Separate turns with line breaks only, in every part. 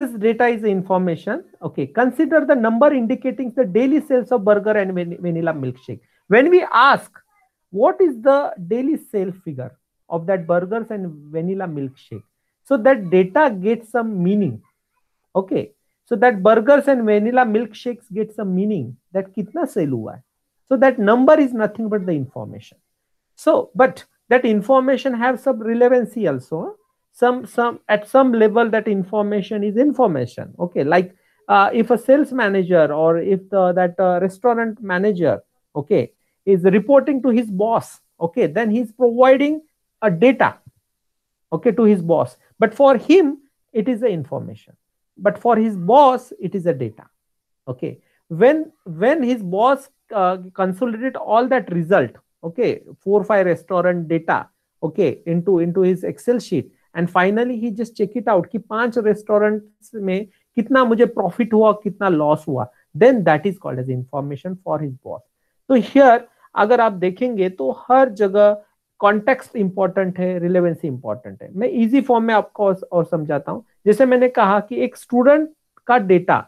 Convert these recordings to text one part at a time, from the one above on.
data is information. Okay consider the number indicating the daily sales of burger and vanilla milkshake. When we ask what is the daily sale figure of that burgers and vanilla milkshake? So that data gets some meaning. Okay so that burgers and vanilla milkshakes get some meaning that kitna sale hua hai. So that number is nothing but the information. So but that information have some relevancy also some some at some level that information is information okay? Like uh, if a sales manager or if the, that uh, restaurant manager okay is reporting to his boss okay then he's providing a data okay to his boss. But for him it is the information. But for his boss it is a data okay? When when his boss uh, consolidate all that result okay four five restaurant data okay into into his excel sheet and finally he just check it out कि पाँच restaurant में कितना मुझे profit हुआ कितना loss हुआ। Then that is called as information for his boss. तो here अगर आप देखेंगे तो हर जगह कॉन्टेक्स्ट इंपॉर्टेंट है रिलेवेंसी इंपॉर्टेंट है। मैं इजी फॉर्म में आपको और समझाता हूँ। जैसे मैंने कहा कि एक स्टूडेंट का डेटा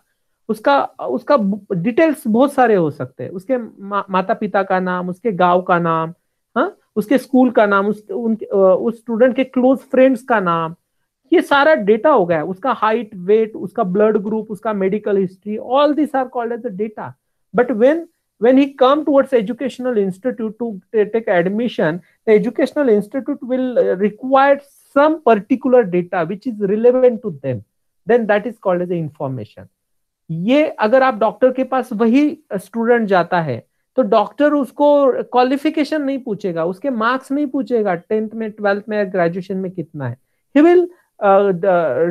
उसका उसका डिटेल्स बहुत सारे हो सकते हैं। उसके मा, माता पिता का नाम उसके गाँव का नाम हा? उसके स्कूल का नाम, उस उनके उस स्टूडेंट के क्लोज फ्रेंड्स का नाम, ये सारा डेटा हो गया। उसका हाइट, वेट, उसका ब्लड ग्रुप, उसका medical history all this are called as a data but when when he come towards educational institute to take admission the educational institute will require some particular data which is relevant to them then that is called as a information ये अगर आप doctor के पास वही uh, student जाता है तो doctor उसको क्वालिफिकेशन नहीं पूछेगा, उसके मार्क्स नहीं पूछेगा टेंथ में ट्वेल्थ में ग्रेजुएशन में कितना है। He will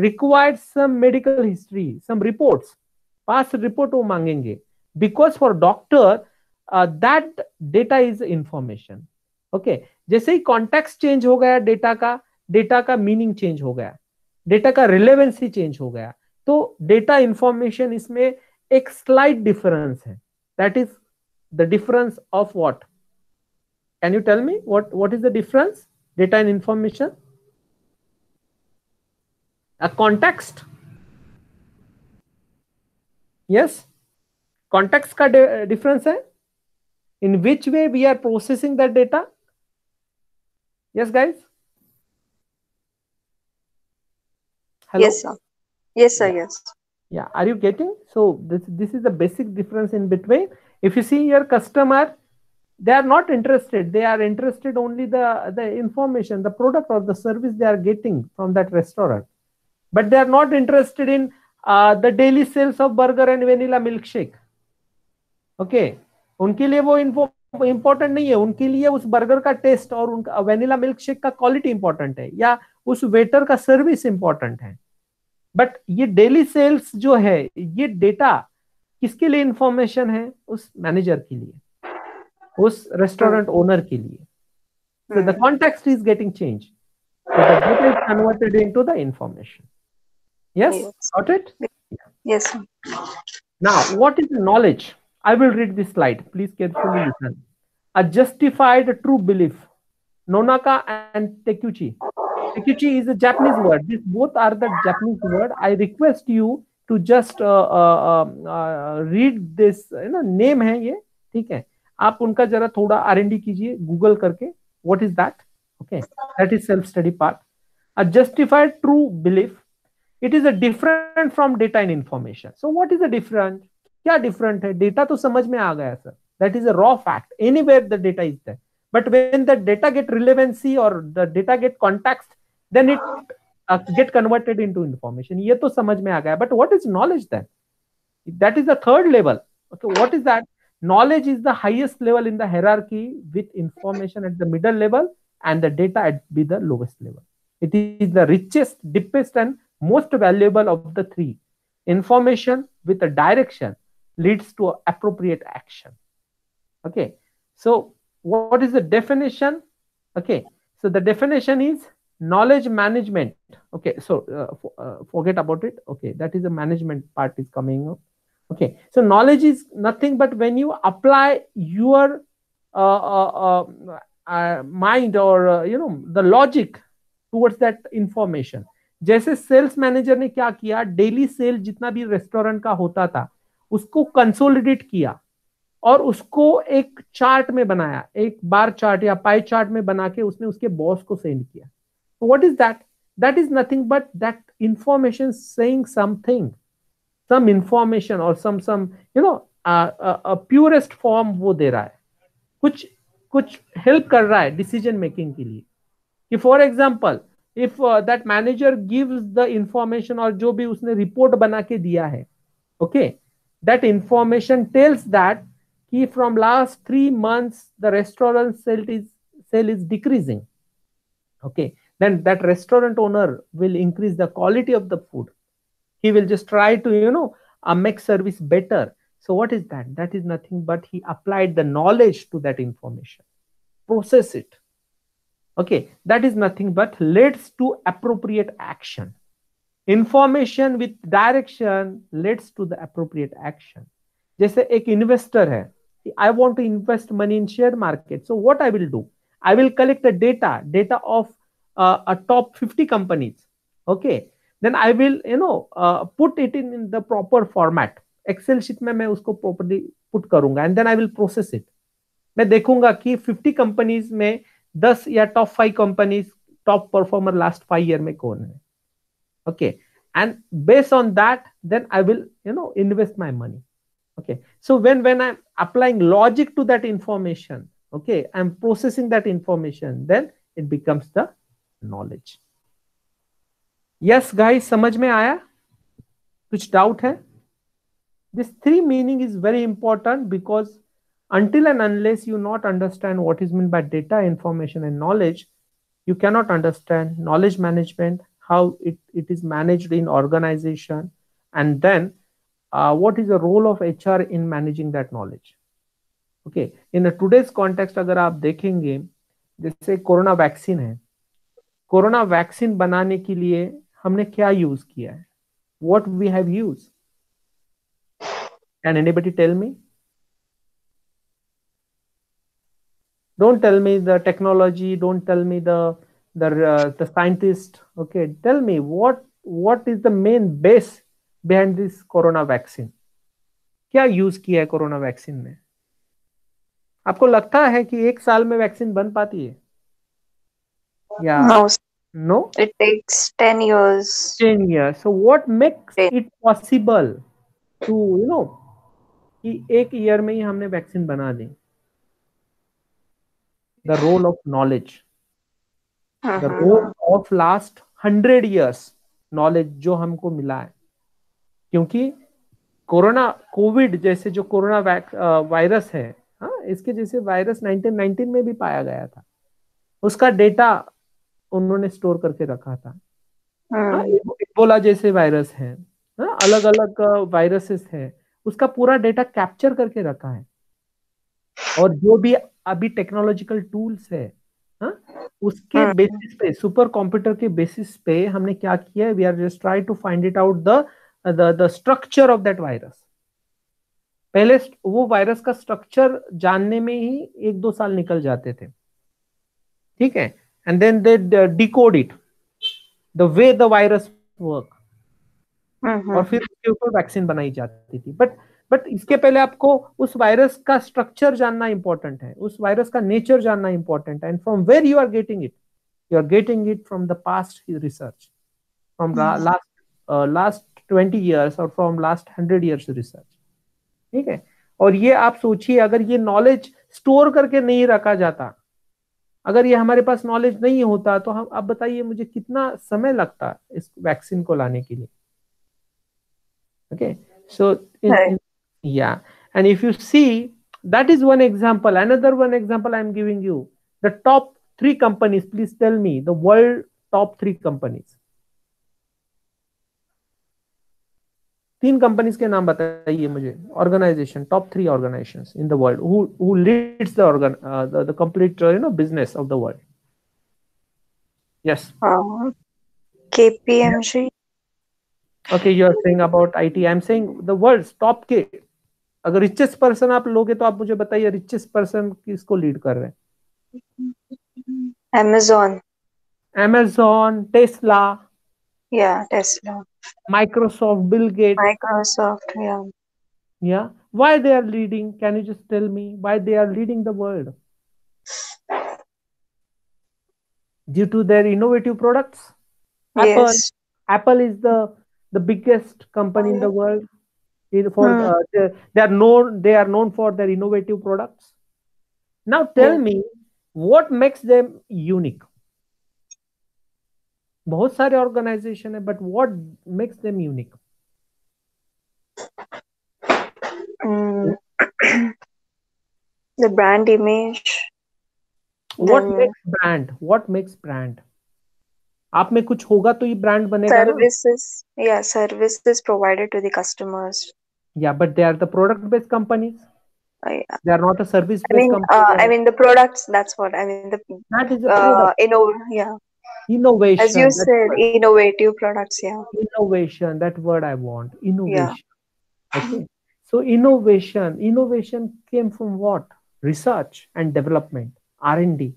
required some medical history some reports pass report वो मांगेंगे। Because for doctor that data is information okay जैसे ही कॉन्टेक्स्ट चेंज हो गया डेटा का डेटा का मीनिंग चेंज हो गया डेटा का रिलेवेंसी चेंज हो गया तो डेटा इंफॉर्मेशन इसमें एक स्लाइट डिफरेंस है। That is the difference of what? Can you tell me what what is the difference? Data and information? A context? Yes. Context ka uh, difference hai? In which way we are processing that data? Yes guys?
Hello? yes sir. Yes sir yes.
Yeah are you getting so this this is the basic difference in between if you see your customer they are not interested they are interested only the the information the product or the service they are getting from that restaurant but they are not interested in uh, the daily sales of burger and vanilla milkshake okay उनके लिए वो info important नहीं है उनके लिए उस burger का test और उनका वेनिला मिल्क शेक का क्वालिटी इंपॉर्टेंट है या उस वेटर का सर्विस इंपॉर्टेंट है बट ये डेली सेल्स जो है ये डेटा किसके लिए इंफॉर्मेशन है? उस मैनेजर के लिए उस रेस्टोरेंट ओनर hmm. के लिए। The context is getting change converted in the information yes not it
yes
now what is knowledge I will read this slide please carefully listen a justified true belief Nonaka and Takeuchi Tekuchi is a Japanese word. These both are the Japanese word. I request you to just uh, uh, uh, read this. You know, name है ये ठीक है आप उनका जरा थोड़ा R N D कीजिए Google करके what is that okay that is self study part a justified true belief it is a different from data and information so what is the difference क्या डिफरेंट है data तो समझ में आ गया sir that is a raw fact anywhere the data is that but when the data get relevancy और the data get contact then it uh, get converted into information. ye to samajh mein aa gaya but what is knowledge then? That is the third level. Okay what is that? Knowledge is the highest level in the hierarchy with information at the middle level and the data at be the lowest level. It is the richest deepest and most valuable of the three. Information with a direction leads to appropriate action. Okay so what is the definition? Okay so the definition is knowledge management okay so uh, uh, forget about it okay that is the management part is coming up okay so knowledge is nothing but when you apply your uh, uh, uh, uh mind or you know the logic towards that information जैसे sales manager ने क्या किया daily sale जितना भी restaurant का होता था उसको कंसोलिडेट किया और उसको एक चार्ट में बनाया एक बार चार्ट या पाई चार्ट में बना के उसने उसके बॉस को सेंड किया what is that that is nothing but that information saying something some information और some some you know purest form वो दे रहा है। कुछ कुछ हेल्प कर रहा है डिसीज़न मेकिंग के लिए। कि for example if that manager gives the information और जो भी उसने रिपोर्ट बना के दिया है okay that information tells that कि from last three months the restaurant sale is sale is decreasing okay? then that restaurant owner will increase the quality of the food he will just try to you know uh, make service better so what is that that is nothing but he applied the knowledge to that information process it okay that is nothing but leads to appropriate action information with direction leads to the appropriate action जैसे एक investor है I want to invest money in share market so what I will do I will collect the data, data of uh, a top 50 companies. Okay. Then I will, you know, uh, put it in, in the proper format. Excel sheet में मैं उसको properly put करूंगा and then I will process it. मैं देखूंगा कि 50 companies में 10 या top 5 companies top performer last 5 year में कौन है okay and based on that then I will you know invest my money okay so when when i'm applying logic to that information okay i'm processing that information then it becomes the knowledge yes guys समझ में आया? कुछ doubt है? This three meaning is very important because until and unless you not understand what is mean by data information and knowledge you cannot understand knowledge management how it it is manage in organisation and then what is the role of H R in managing that knowledge okay in today's context अगर आप देखेंगे, जैसे corona vaccine है corona vaccine बनाने के लिए हमने क्या यूज़ किया है what we have use can anybody tell me don't tell me the technology don't tell me the the uh, the scientist okay tell me what what is the main base behind this corona vaccine क्या use किया है corona vaccine में आपको लगता है कि एक साल में वैक्सीन बन पाती है या
No,
no
it takes 10 years.
10 years. So what makes
Ten.
it possible to you know कि एक ईयर में ही हमने वैक्सीन बना दी? The role of knowledge
the.
Role of last hundred years knowledge जो हमको मिला है। क्योंकि कोरोना कोविड जैसे जो कोरोना वायरस है हाँ इसके जैसे वायरस 1919 में भी पाया गया था। उसका डेटा उन्होंने स्टोर करके रखा था। हाँ,
Hmm.
इबोला जैसे वायरस है हाँ, अलग अलग वायरसेस है उसका पूरा डेटा कैप्चर करके रखा है। और जो भी अभी टेक्नोलॉजिकल टूल्स है हाँ, उसके। बेसिस पे सुपर कंप्यूटर के बेसिस पे हमने क्या किया है we are just try to find it out the the structure of that virus पहले वो वायरस का स्ट्रक्चर जानने में ही एक दो साल निकल जाते थे। ठीक है? And then they decode it the way the virus work
Mhm.
और फिर उसके ऊपर वैक्सीन बनाई जाती थी। बट बट इसके पहले आपको उस वायरस का स्ट्रक्चर जानना इंपॉर्टेंट है। उस वायरस का नेचर जानना इंपॉर्टेंट है। And from where you are getting it you are getting it from the past research
from.
Last last twenty years और from last hundred years research ठीक है? और ये आप सोचिए अगर ये नॉलेज स्टोर करके नहीं रखा जाता अगर ये हमारे पास नॉलेज नहीं होता तो हम अब बताइए मुझे कितना समय लगता इस वैक्सीन को लाने के लिए?
ओके
सो या and if you see that is one example another one example I am giving you the top three companies please tell me the world top three companies तीन कंपनीज़ के नाम बताइए मुझे। Organisation top three organisation in the world who leads the organ the complete you know business of the world yes
Uh, KPMG.
okay you are saying about it i'm saying the world's top के अगर richest person आप लोगे तो आप मुझे बताइए richest person किसको lead कर रहे हैं?
Amazon.
amazon tesla
Yeah, Tesla.
Microsoft, Bill Gates.
Microsoft, yeah.
Yeah. Why they are leading? Can you just tell me why they are leading the world? Due to their innovative products. Apple,
Yes.
Apple is the the biggest company in the world. In, for
Hmm.
uh, they, they are known they are known for their innovative products. Now tell
Yeah.
me what makes them unique. बहुत सारे organisation है but what makes
them unique brand
what makes brand आप में कुछ होगा तो ये brand बनेगा
सर्विसेस
या
customers but
they
are the
product
based
companies
they innovation as you said
word.
innovative products yeah.
Innovation that word i want innovation. Yeah. okay. So innovation innovation came from what? Research and development r&d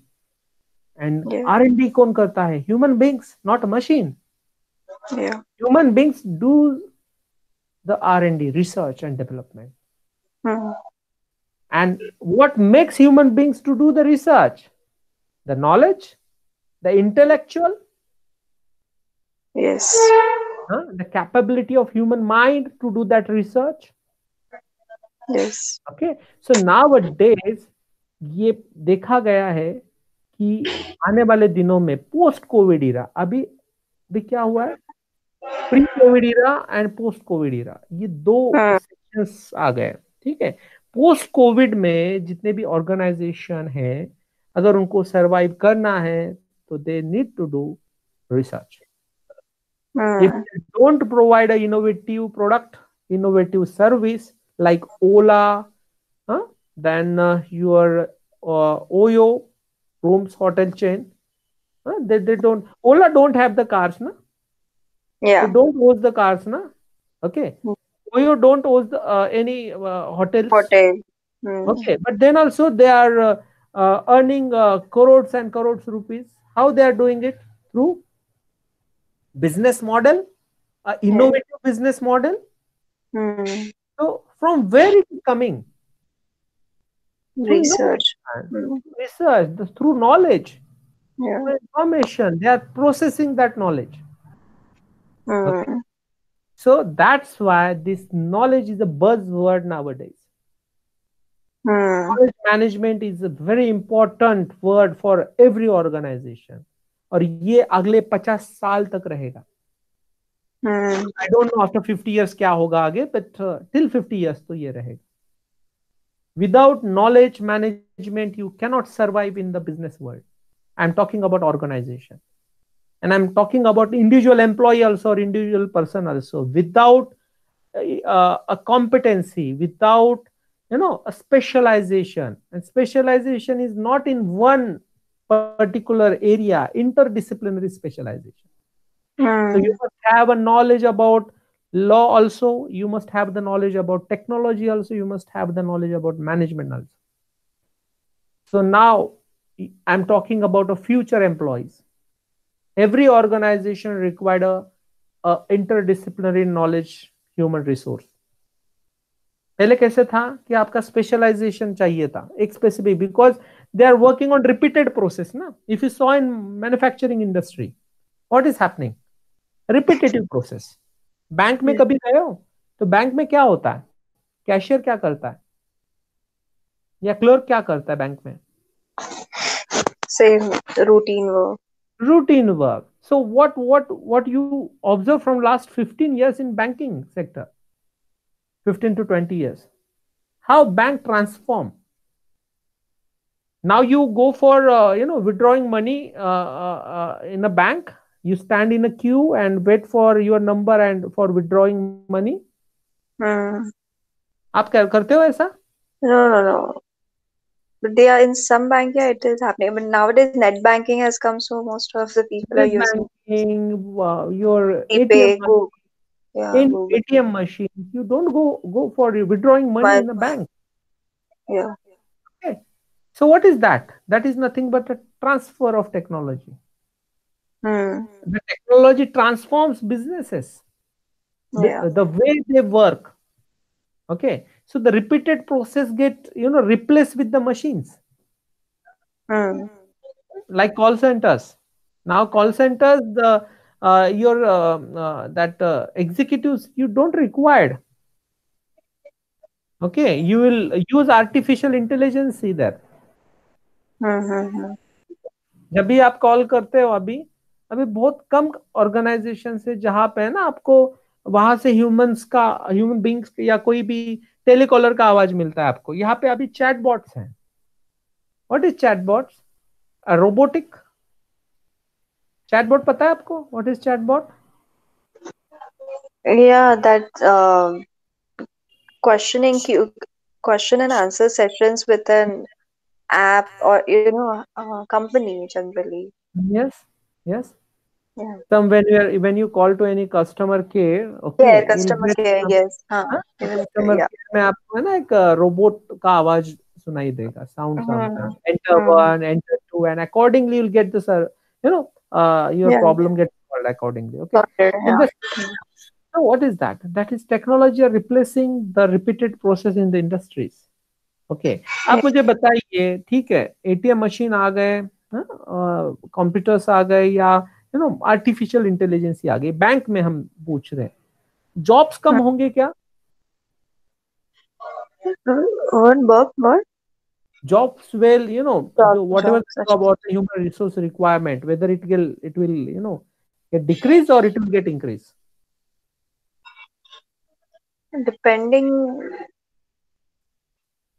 and
yeah.
r&d kon karta hai human beings not a machine.
Yeah.
Human beings do the r&d research and development.
Mm-hmm.
and what makes human beings to do the research? The knowledge the intellectual
Yes.
huh, the capability of human mind to do that research
Yes.
okay so nowadays ये देखा गया है कि आने वाले दिनों में post Covid era अभी अभी क्या हुआ है pre Covid era and post Covid era ये दो. सेक्शंस आ गए ठीक है पोस्ट कोविड में जितने भी ऑर्गेनाइजेशन है अगर उनको सरवाइव करना है So they need to do research. Ah.
If
they don't provide an innovative product, innovative service like Ola, huh, then uh, your uh, Oyo rooms hotel chain, they, they don't Ola don't have the cars, na?
Yeah.
They don't host the cars, na? Okay.
Mm.
Oyo don't host the, uh, any uh, hotels.
Hotel. Mm.
Okay, but then also they are uh, uh, earning uh, crores and crores rupees how they are doing it through business model a innovative business model
Mm.
so from where it is coming
Research. Mm.
research through knowledge
Yeah.
through information they are processing that knowledge
Mm.
so that's why this knowledge is a buzzword nowadays
Mm.
knowledge management is a very important word for every organization और ये अगले 50 साल तक रहेगा
Mm.
I don't know after 50 years क्या होगा आगे but till 50 years तो ये रहेगा without knowledge management you cannot survive in the business world i'm talking about organization and i'm talking about individual employee also or individual person also without uh, a competency without you know a specialization. And specialization is not in one particular area interdisciplinary specialization. So
Mm.
you must have a knowledge about law also. You must have the knowledge about technology also. You must have the knowledge about management also. So now i'm talking about a future employees. Every organization required a, a interdisciplinary knowledge human resource पहले कैसे था कि आपका specialization चाहिए था एक specific because they are working on repeated process ना? If you saw in manufacturing industry what is happening repetitive process bank में कभी गए हो? तो बैंक में क्या होता है? कैशियर क्या करता है? या क्लर्क क्या करता है बैंक में?
Same routine work
routine work so what what what you observe from last 15 years in banking sector? 15 to 20 years how bank transform now you go for uh, you know withdrawing money uh, uh, uh, in a bank you stand in a queue and wait for your number and for withdrawing money
Mm.
आप क्या करते हो ऐसा
No, no, no. But they are in some bank, yeah, it is happening. But nowadays, net banking has come, so most of the people are
Net
using
banking uh, your
ePay,
ATM
Google. yeah,
in. ATM machine you don't go go for withdrawing money in
But-
bank
Yeah. Okay.
So what is that? That is nothing but a transfer of technology.
Hmm.
The technology transforms businesses. The- the, way they work. Okay. So the repeated process get you know replaced with the machines.
Hmm.
like call centers now call centers the uh, your uh, uh, that uh, executives you don't required okay you will use artificial intelligence there
Hmm. Hmm. hmm.
जब भी आप call करते हो अभी अभी बहुत कम organisation से जहाँ पे है ना आपको वहाँ से ह्यूमंस का ह्यूमन बींग्स या कोई भी टेलीकॉलर का आवाज़ मिलता है आपको यहाँ पे अभी चैट बॉट्स हैं what is chat bots robotic chatbot पता है आपको what is chatbot
Yeah, that um, questioning question and answer sessions with an app or you know uh, company generally.
yes yes
Yeah.
some when you are when you call to any customer care okay
Yeah, customer care. Yes.
हाँ, customer
yeah.
care में आपको है ना एक robot का आवाज़ सुनाई देगा sound sound
hmm,
enter
hmm.
one enter two and accordingly you'll get this uh, you know uh, your
Yeah.
problem gets solved accordingly okay In
yeah.
the- so what is that that is technology are replacing the repeated process in the industries okay आप मुझे बताइए ठीक है ATM machine आ गए computers आ गए या यू नो आर्टिफिशियल इंटेलिजेंस आ गई बैंक में हम पूछ रहे हैं जॉब्स कम
हाँ।
होंगे क्या? jobs will you know whatever
about
the human resource requirement whether it will it will you know get decrease or it will get increase
depending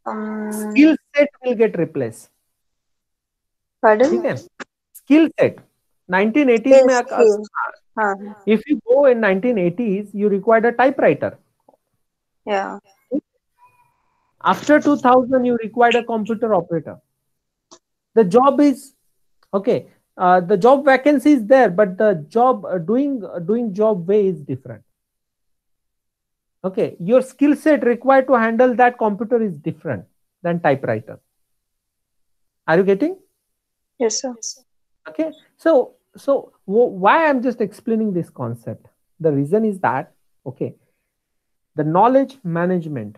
um,
skill set will get replaced.
Pardon?
skill set. 1980s
mein
if you go in 1980s you required a typewriter.
Yeah
after 2000 you required a computer operator. The job is okay uh, the job vacancy is there but the job uh, doing uh, doing job way is different. Okay your skill set required to handle that computer is different than typewriter. Are you getting?
Yes, sir.
okay so so wh- why i'm just explaining this concept? The reason is that okay the knowledge management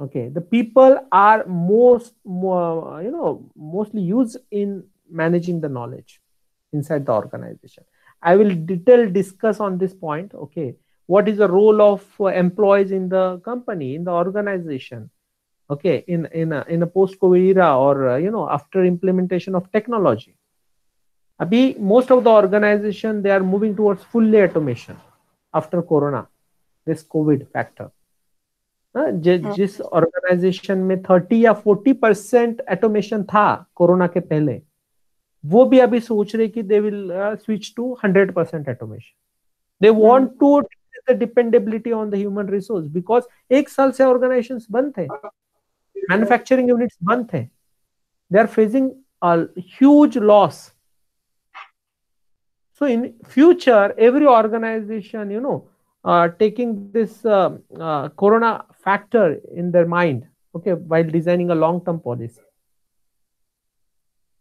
okay the people are most more you know mostly used in managing the knowledge inside the organization. I will detail discuss on this point okay? What is the role of uh, employees in the company in the organization okay? In in a, in a post covid era or uh, you know after implementation of technology. Abhi most of the organization they are moving towards fully automation after corona this covid factor जि,
हाँ।
जिस organization में 30 या 40 percent automation था corona के पहले वो भी अभी सोच रहे कि they will switch to 100 percent automation they want to dependability on the human resource because एक साल से ऑर्गेनाइजेशंस बंद थे। मैन्युफैक्चरिंग यूनिट्स बंद थे। They are facing huge loss so in future every organization you know uh, taking this uh, uh, corona factor in their mind okay while designing a long term policy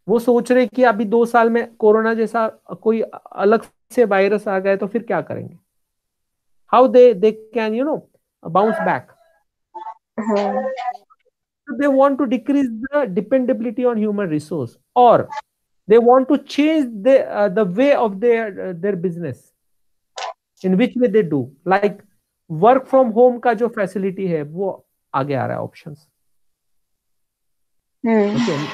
वो सोच रहे कि अभी दो साल में कोरोना जैसा कोई अलग से वायरस आ गए तो फिर क्या करेंगे how they they can you know bounce back
Hmm.
So they want to decrease the dependability on human resource or they want to change the uh, the way of their uh, their business In which way they do like work from home का जो facility है वो आगे आ रहा है option हम्म।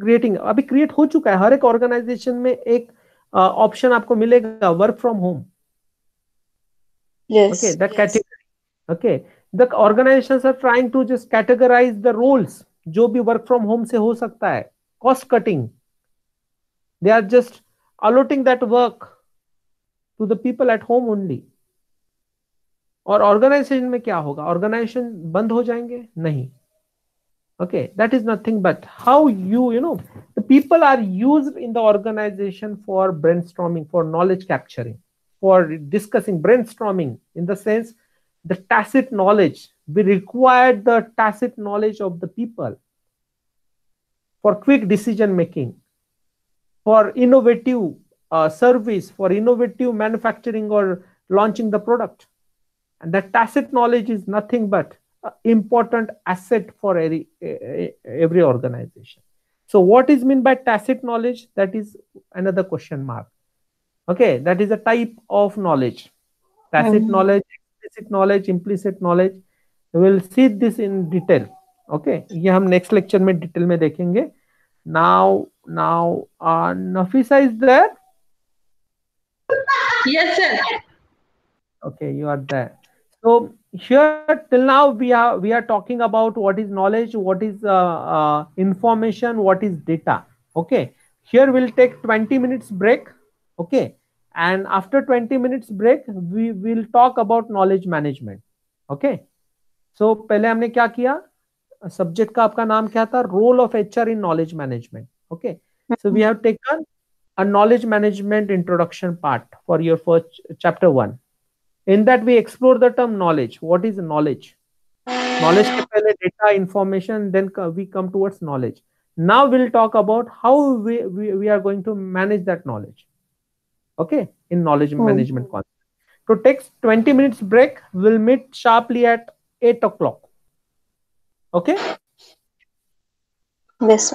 Creating okay. अभी create हो चुका है। हर एक ऑर्गेनाइजेशन में एक ऑप्शन आपको मिलेगा work from
home
okay that okay the organisation are trying to just categorise the roles जो भी वर्क फ्रॉम होम से हो सकता है. Cost cutting they are just allotting that work to the people at home only और organisation में क्या होगा? ऑर्गेनाइजेशन बंद हो जाएँगे? नहीं. Okay that is nothing but how you you know the people are use in the organisation for brain storming for knowledge capturing for discussing brainstorming in the sense the tacit knowledge we require the tacit knowledge of the people for quick decision making for innovative uh, service for innovative manufacturing or launching the product and that tacit knowledge is nothing but important asset for every, every organization so what is mean by tacit knowledge that is another question mark okay that is a type of knowledge tacit mm -hmm. knowledge explicit knowledge implicit knowledge we will see this in detail okay ये हम next lecture में detail में देखेंगे now now uh, Nafisa is there
Yes sir
okay you are there so here till now we are we are talking about what is knowledge what is uh, uh, information what is data okay here we'll take 20 minutes break okay and after 20 minutes break we will talk about knowledge management okay so पहले हमने क्या किया subject का आपका नाम क्या था role of HR in knowledge management okay so we have taken a knowledge management introduction part for your first chapter 1 in that we explore the term knowledge. What is knowledge? Knowledge data information then we come towards knowledge. Now we'll talk about how we, we, we are going to manage that knowledge. Okay? In knowledge oh. management concept. So takes 20 minutes break. We'll meet sharply at 8 o'clock. Okay?
Yes